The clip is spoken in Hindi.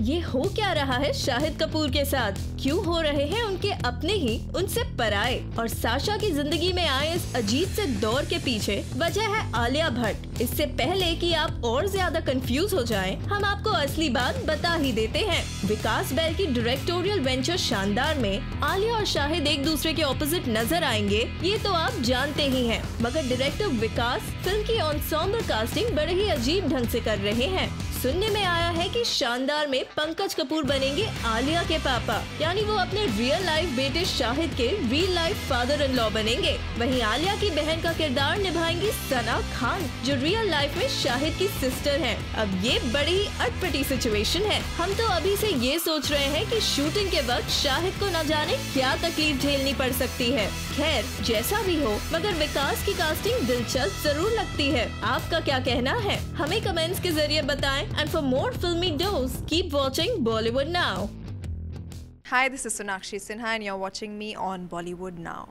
ये हो क्या रहा है शाहिद कपूर के साथ? क्यों हो रहे हैं उनके अपने ही उनसे पराए? और साशा की ज़िंदगी में आए इस अजीब से दौर के पीछे वजह है आलिया भट्ट। इससे पहले कि आप और ज़्यादा कंफ्यूज हो जाएँ, हम आपको असली बात बता ही देते हैं। विकास बैल की डायरेक्टोरियल वेंचर शानदार में आलिया और शाहिद एक दूसरे के ऑपोजिट नज़र आएँगे ये तो आप जानते ही है। मगर डायरेक्टर विकास फ़िल्म की ऑनसॉम्बल कास्टिंग बड़े ही अजीब ढंग ऐसी कर रहे हैं। सुनने में आया है कि शानदार में पंकज कपूर बनेंगे आलिया के पापा। यानी वो अपने रियल लाइफ बेटे शाहिद के real life father in law बनेंगे। वहीं आलिया की बहन का किरदार निभाएँगी सना खान, जो रियल लाइफ में शाहिद की सिस्टर हैं। अब ये बड़ी अटपटी सिचुएशन है। हम तो अभी से ये सोच रहे हैं कि शूटिंग के वक्त शाहिद को न जाने क्या तकलीफ़ झेलनी पड़ सकती है। खैर, जैसा भी हो, मगर विकास की कास्टिंग दिलचस्प ज़रूर लगती है। आपका क्या कहना है? हमें कमेंट्स के ज़रिए बताएँ। And for more filmy dose keep watching Bollywood Now. Hi, this is Sonakshi Sinha, and you're watching me on Bollywood Now.